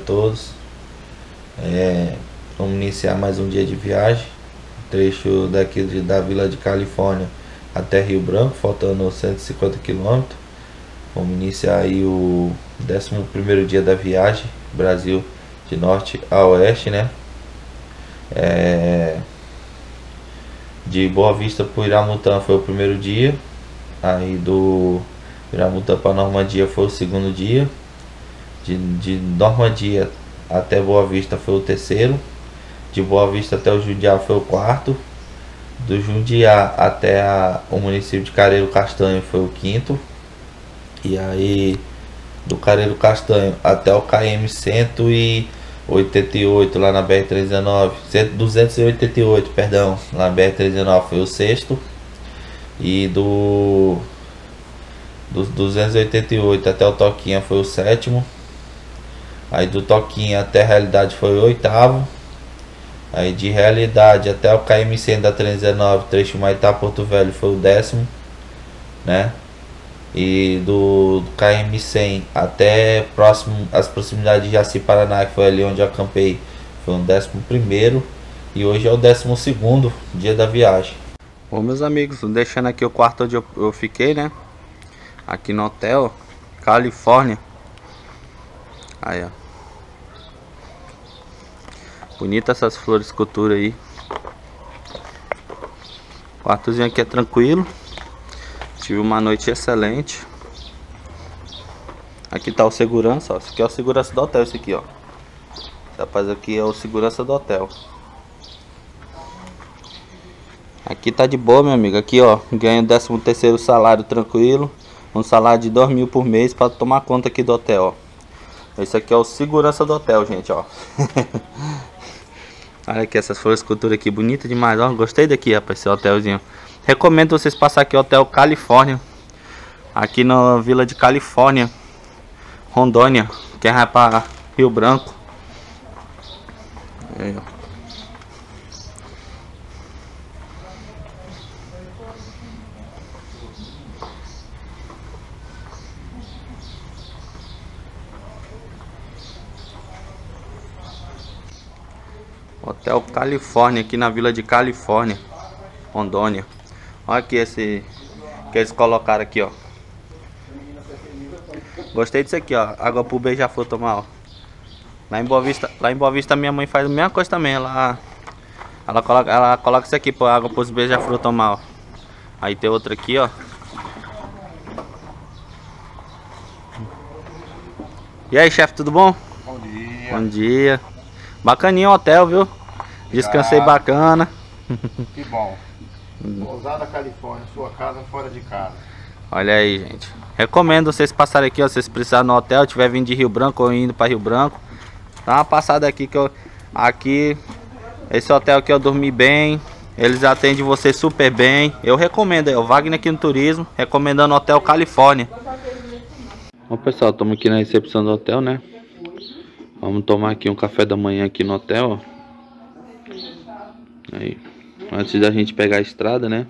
todos. É, vamos iniciar mais um dia de viagem. Trecho daqui de, da Vila de Califórnia até Rio Branco, faltando 150 km. Vamos iniciar aí o 11 dia da viagem, Brasil de norte a oeste, né? É, de Boa Vista para Iramutã foi o primeiro dia. Aí do Iramutã para Normandia foi o segundo dia. De, de Normandia até Boa Vista foi o terceiro. De Boa Vista até o Jundiá foi o quarto. Do Jundiá até a, o município de Careiro Castanho foi o quinto. E aí do Careiro Castanho até o KM 188 lá na BR-319, 288, perdão, na BR-319 foi o sexto. E do dos 288 até o Toquinha foi o sétimo. Aí do Toquinha até a realidade foi o oitavo. Aí de realidade até o KM100 da 319, trecho Maitá Porto Velho foi o décimo, né? E do, do KM100 até próximo as proximidades de Jaci Paraná, que foi ali onde eu acampei, foi o décimo primeiro. E hoje é o décimo segundo dia da viagem. Bom meus amigos, deixando aqui o quarto onde eu, eu fiquei, né? Aqui no hotel Califórnia. Aí, ó. Bonita essas flores escultura aí. O quartozinho aqui é tranquilo. Tive uma noite excelente. Aqui tá o segurança, ó. Esse aqui é o segurança do hotel, esse aqui, ó. Esse rapaz aqui é o segurança do hotel. Aqui tá de boa, meu amigo. Aqui, ó, ganho 13 terceiro salário tranquilo. Um salário de 2 mil por mês para tomar conta aqui do hotel, ó. Esse aqui é o segurança do hotel, gente, ó. Olha aqui essas flores escultura aqui, bonita demais, ó. Gostei daqui, rapaz, esse hotelzinho. Recomendo vocês passar aqui, Hotel Califórnia. Aqui na Vila de Califórnia, Rondônia, que é para Rio Branco. Aí, ó. Hotel Califórnia, aqui na Vila de Califórnia, Rondônia. Olha aqui esse que eles colocaram aqui, ó. Gostei disso aqui, ó. Água pro beija-flor tomar, ó. Lá em Boa Vista, lá em Boa Vista minha mãe faz a mesma coisa também. Ela, ela coloca, ela coloca isso aqui, pô, água pros beija-flor tomar, ó. Aí tem outra aqui, ó. E aí, chefe, tudo bom? Bom dia. Bom dia. Bacaninho o hotel, viu? Descansei bacana. Que bom. Pousada Califórnia, sua casa fora de casa. Olha aí, gente. Recomendo vocês passarem aqui, ó, se vocês precisarem no hotel, tiver vindo de Rio Branco ou indo para Rio Branco. Dá uma passada aqui que eu aqui esse hotel aqui eu dormi bem. Eles atendem você super bem. Eu recomendo, é o Wagner aqui no turismo, recomendando o Hotel Califórnia. Bom, pessoal, estamos aqui na recepção do hotel, né? Vamos tomar aqui um café da manhã aqui no hotel, ó. Aí, antes da gente pegar a estrada, né?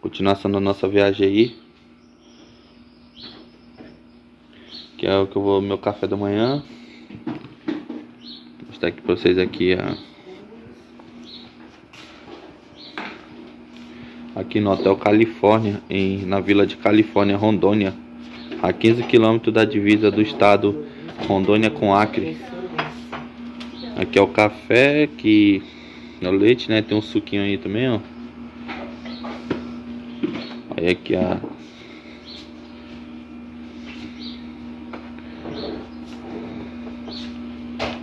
Continuação da nossa viagem aí. Que é o que eu vou meu café da manhã. Vou mostrar aqui pra vocês aqui a aqui no Hotel Califórnia, em, na Vila de Califórnia, Rondônia, a 15 quilômetros da divisa do estado Rondônia com Acre. Aqui é o café, que é o leite, né? Tem um suquinho aí também, ó. Aí aqui a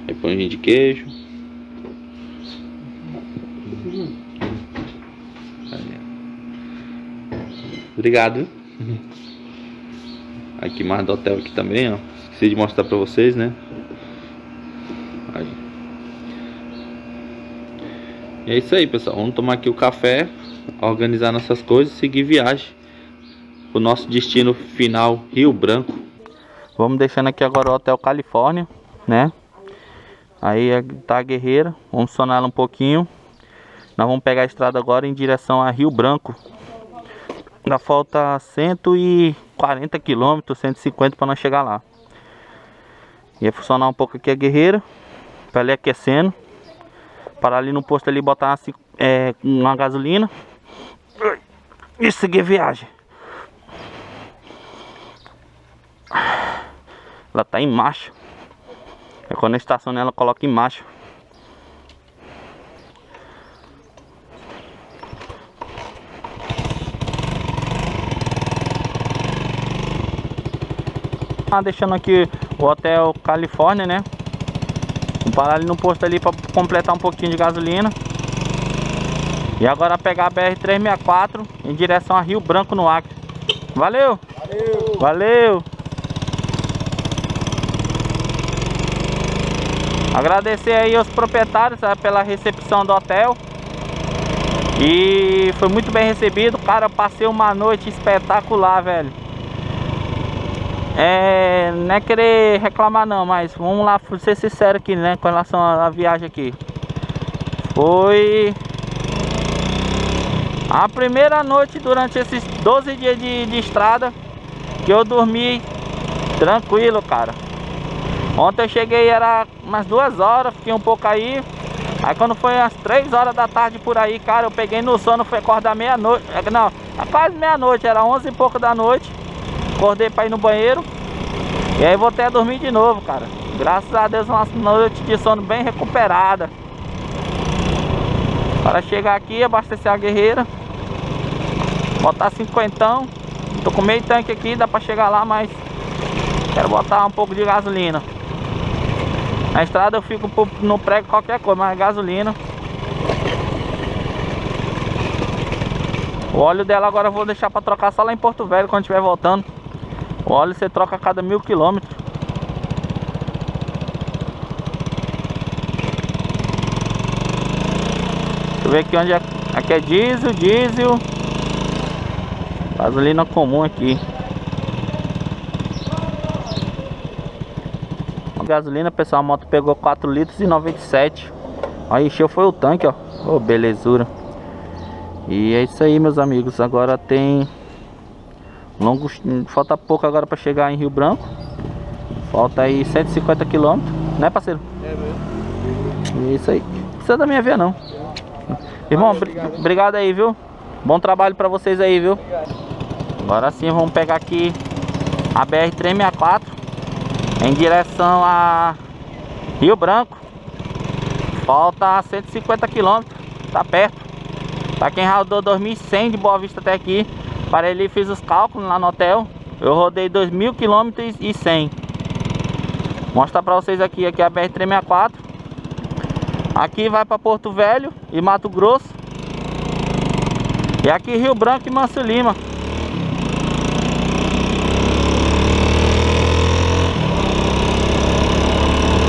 Aí pãozinho de queijo. Obrigado. Aqui mais do hotel aqui também, ó. Esqueci de mostrar pra vocês, né? É isso aí, pessoal. Vamos tomar aqui o café, organizar nossas coisas e seguir viagem. O nosso destino final, Rio Branco. Vamos deixando aqui agora o Hotel Califórnia, né? Aí é, tá a guerreira. Vamos sonar ela um pouquinho. Nós vamos pegar a estrada agora em direção a Rio Branco. Ainda falta 140 quilômetros, 150 para nós chegar lá. Ia funcionar um pouco aqui a guerreira. Pra ali aquecendo. Parar ali no posto ali botar uma, é, uma gasolina. E seguir viagem. Ela tá em marcha. É quando a estação ela coloca em marcha. Ah, deixando aqui o Hotel Califórnia, né? Parar ali no posto ali para completar um pouquinho de gasolina. E agora pegar a BR-364 em direção a Rio Branco no Acre. Valeu! Valeu! Valeu! Agradecer aí aos proprietários sabe, pela recepção do hotel. E foi muito bem recebido. Cara, passei uma noite espetacular, velho. É, não é querer reclamar não, mas vamos lá ser sincero aqui, né, com relação à viagem aqui. Foi a primeira noite durante esses 12 dias de, de estrada que eu dormi tranquilo, cara. Ontem eu cheguei, era umas duas horas, fiquei um pouco aí. Aí quando foi às 3 horas da tarde por aí, cara, eu peguei no sono, fui acordar meia-noite. É não, é quase meia-noite, era 11 e pouco da noite. Acordei pra ir no banheiro. E aí voltei a dormir de novo, cara. Graças a Deus, uma noite de sono bem recuperada. Para chegar aqui, abastecer a guerreira. Botar cinquentão. Tô com meio tanque aqui, dá pra chegar lá, mas quero botar um pouco de gasolina. Na estrada eu fico no prego qualquer coisa, mas gasolina. O óleo dela agora eu vou deixar para trocar só lá em Porto Velho quando estiver voltando. O óleo você troca a cada mil quilômetros. Deixa eu ver aqui onde é. Aqui é diesel, diesel. Gasolina comum aqui. A gasolina, pessoal, a moto pegou 4 litros e 97. Aí encheu foi o tanque, ó. Ô, belezura. E é isso aí, meus amigos. Agora tem Longo, falta pouco agora para chegar em Rio Branco. Falta aí 150 km, né parceiro? É mesmo. Isso aí. Precisa da minha via não. Irmão, obrigado. obrigado aí, viu? Bom trabalho para vocês aí, viu? Obrigado. Agora sim vamos pegar aqui a BR-364 em direção a Rio Branco. Falta 150 km, tá perto. Pra quem rodou 2100 de Boa Vista até aqui, Parei ali, fiz os cálculos lá no hotel. Eu rodei 2.000 km e 100. Mostrar para vocês aqui, aqui é a BR-364. Aqui vai para Porto Velho e Mato Grosso. E aqui Rio Branco e Manso Lima.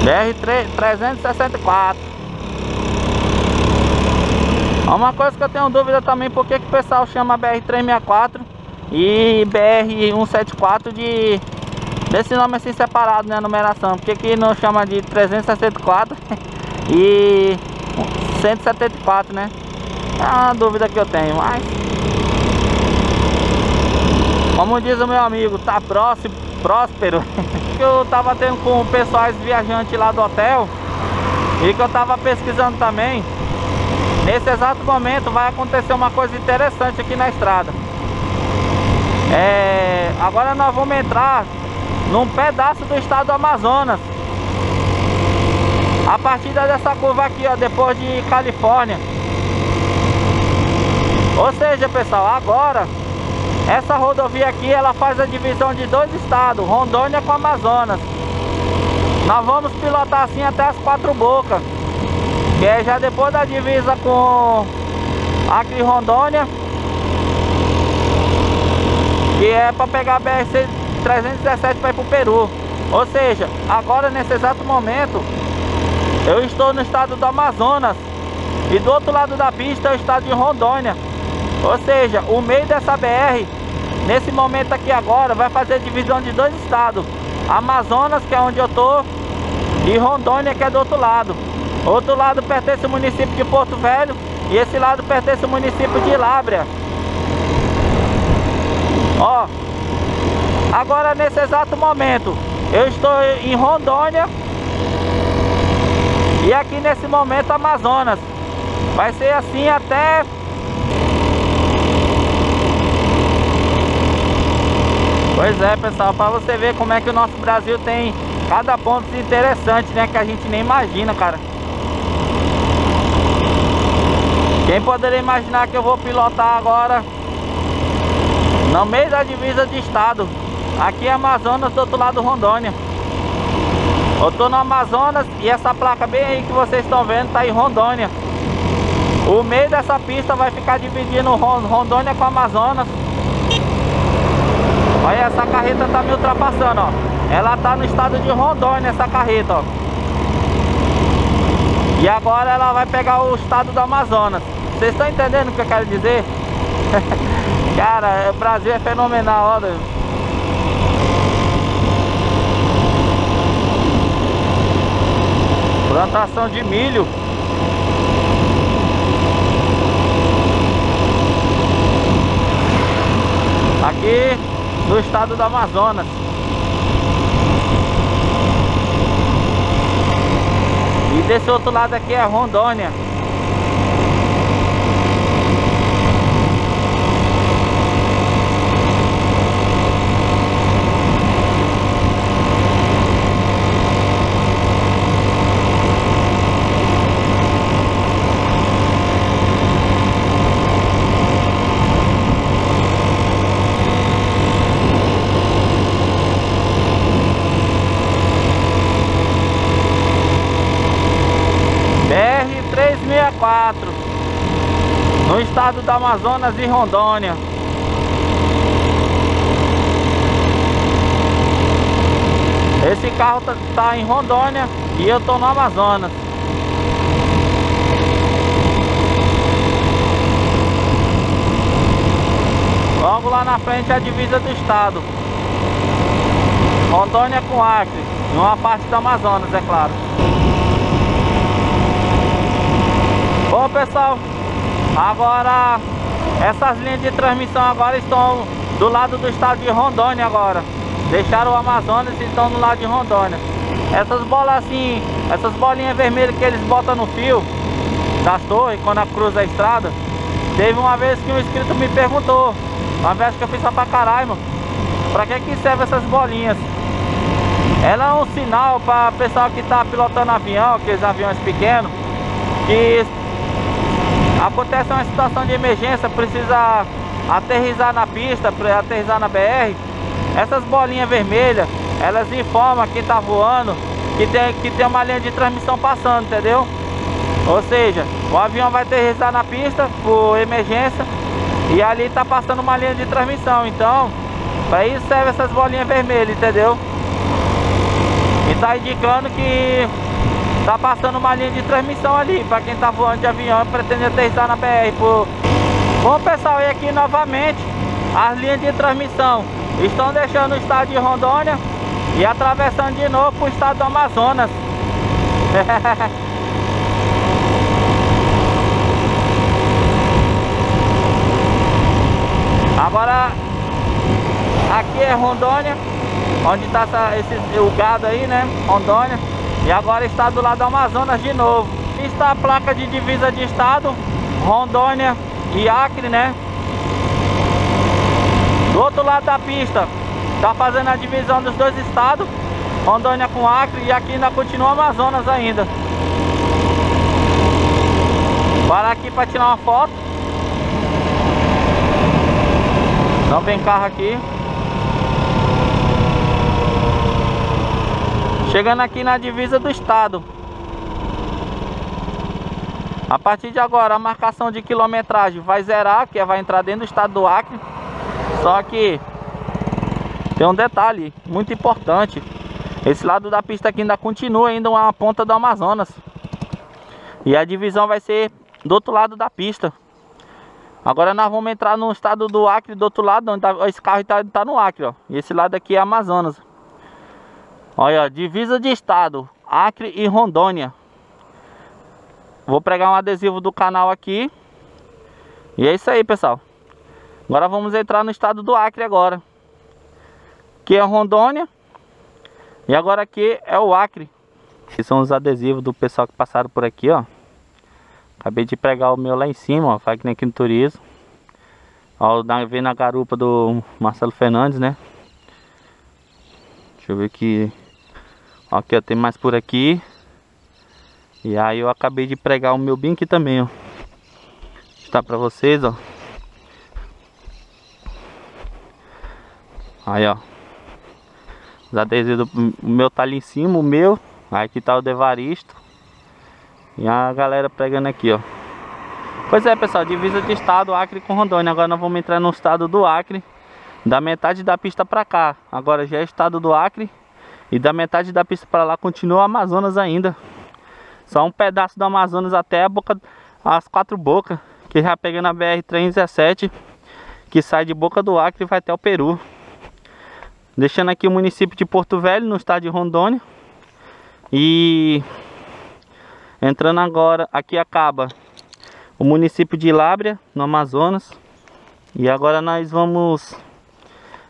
BR-364. Uma coisa que eu tenho dúvida também, por que, o pessoal chama BR-364 e BR-174 de desse nome assim separado, né, numeração. Por que, que não chama de 364 e 174, né? É uma dúvida que eu tenho, mas... Como diz o meu amigo, tá próximo, próspero. eu tava tendo com pessoais viajantes lá do hotel e que eu tava pesquisando também Nesse exato momento vai acontecer uma coisa interessante aqui na estrada. É, agora nós vamos entrar num pedaço do estado do Amazonas. A partir dessa curva aqui, ó, depois de Califórnia. Ou seja, pessoal, agora essa rodovia aqui, ela faz a divisão de dois estados, Rondônia com Amazonas. Nós vamos pilotar assim até as quatro bocas. Que é já depois da divisa com Acre Rondônia. Que é para pegar a BR 317 para ir para o Peru. Ou seja, agora nesse exato momento Eu estou no estado do Amazonas. E do outro lado da pista é o estado de Rondônia. Ou seja, o meio dessa BR Nesse momento aqui agora vai fazer divisão de dois estados. Amazonas, que é onde eu estou E Rondônia, que é do outro lado Outro lado pertence ao município de Porto Velho e esse lado pertence ao município de Lábrea. Ó, agora nesse exato momento, eu estou em Rondônia e aqui nesse momento Amazonas. Vai ser assim até Pois é, pessoal, para você ver como é que o nosso Brasil tem cada ponto interessante, né, que a gente nem imagina, cara. Quem poderia imaginar que eu vou pilotar agora no meio da divisa de estado, aqui é Amazonas, do outro lado Rondônia. Eu tô no Amazonas e essa placa bem aí que vocês estão vendo tá em Rondônia. O meio dessa pista vai ficar dividindo Rondônia com Amazonas. Olha, essa carreta tá me ultrapassando, ó. Ela tá no estado de Rondônia, essa carreta, ó. E agora ela vai pegar o estado do Amazonas. Vocês estão entendendo o que eu quero dizer? Cara, o Brasil é fenomenal, olha. Plantação de milho. Aqui no estado do Amazonas. E desse outro lado aqui é Rondônia. no estado do Amazonas e Rondônia. Esse carro tá, tá em Rondônia e eu tô no Amazonas. Logo lá na frente é a divisa do estado. Rondônia com Acre, numa parte do Amazonas, é claro. Bom pessoal, agora essas linhas de transmissão agora estão do lado do estado de Rondônia agora. Deixaram o Amazonas e estão do lado de Rondônia. Essas bolas assim, essas bolinhas vermelhas que eles botam no fio das torres quando cruza a estrada. Teve uma vez que um inscrito me perguntou, uma vez que eu fiz só pra caralho, pra que que serve essas bolinhas? Ela é um sinal para pessoal que está pilotando avião, aqueles aviões pequenos, que acontece uma situação de emergência, precisa aterrizar na pista, aterrizar na BR, essas bolinhas vermelhas, elas informam quem está voando que tem, que tem uma linha de transmissão passando, entendeu? Ou seja, o avião vai aterrizar na pista por emergência e ali está passando uma linha de transmissão. Então, para isso serve essas bolinhas vermelhas, entendeu? E está indicando que Tá passando uma linha de transmissão ali para quem tá voando de avião e pretende aterrissar na BR. Bom pessoal, e aqui novamente as linhas de transmissão estão deixando o estado de Rondônia e atravessando de novo o estado do Amazonas. Agora aqui é Rondônia, onde está esse, o gado aí, né? Rondônia. E agora está do lado do Amazonas de novo. Está a placa de divisa de estado, Rondônia e Acre, né? Do outro lado da pista, está fazendo a divisão dos dois estados, Rondônia com Acre e aqui ainda continua Amazonas ainda. Para aqui para tirar uma foto. Não vem carro aqui. Chegando aqui na divisa do estado. A partir de agora a marcação de quilometragem vai zerar, que vai entrar dentro do estado do Acre. Só que tem um detalhe muito importante. Esse lado da pista aqui ainda continua ainda uma ponta do Amazonas. E a divisão vai ser do outro lado da pista. Agora nós vamos entrar no estado do Acre, do outro lado, onde tá, esse carro está tá no Acre, ó. E esse lado aqui é Amazonas. Olha, divisa de estado, Acre e Rondônia. Vou pregar um adesivo do canal aqui. E é isso aí, pessoal. Agora vamos entrar no estado do Acre agora. Que é Rondônia. E agora aqui é o Acre. Esses são os adesivos do pessoal que passaram por aqui, ó. Acabei de pregar o meu lá em cima, ó. Aqui no turismo. Ó, vem na garupa do Marcelo Fernandes, né? Deixa eu ver aqui. Aqui, ó, tem mais por aqui. E aí eu acabei de pregar o meu bem aqui também, ó. Está pra vocês, ó. Aí, ó. Os adesivos, o meu tá ali em cima, o meu. Aí aqui tá o Devaristo. E a galera pregando aqui, ó. Pois é, pessoal, divisa de estado Acre com Rondônia. Agora nós vamos entrar no estado do Acre. Da metade da pista pra cá. Agora já é estado do Acre. E da metade da pista pra lá continua o Amazonas ainda. Só um pedaço do Amazonas até a boca, as quatro bocas. Que já pega na BR-317. Que sai de Boca do Acre e vai até o Peru. Deixando aqui o município de Porto Velho, no estado de Rondônia. E entrando agora, aqui acaba o município de Lábrea, no Amazonas. E agora nós vamos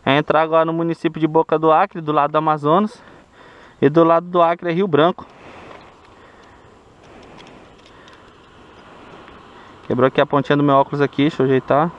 entrar agora no município de Boca do Acre, do lado do Amazonas. E do lado do Acre é Rio Branco. Quebrou aqui a pontinha do meu óculos aqui, deixa eu ajeitar.